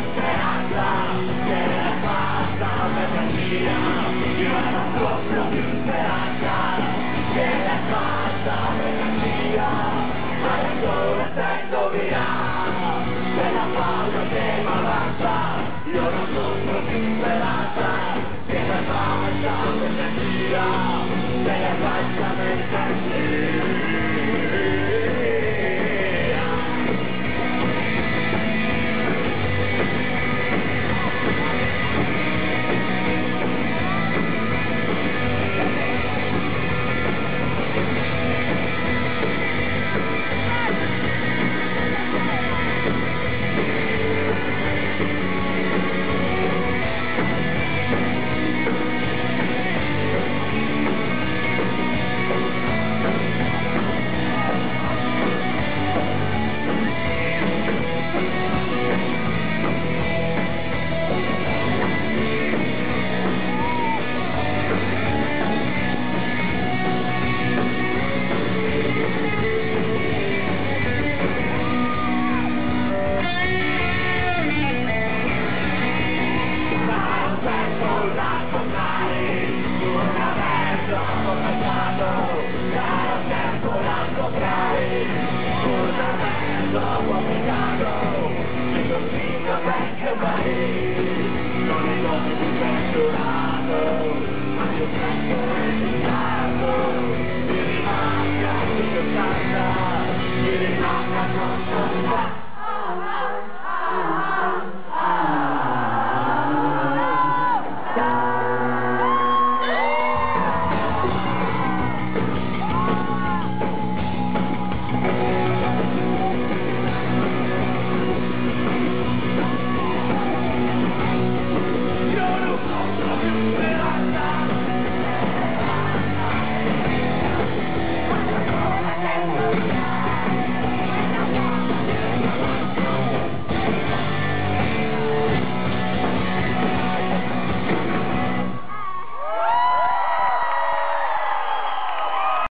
più dopo peccato il tuo figlio vecchio marì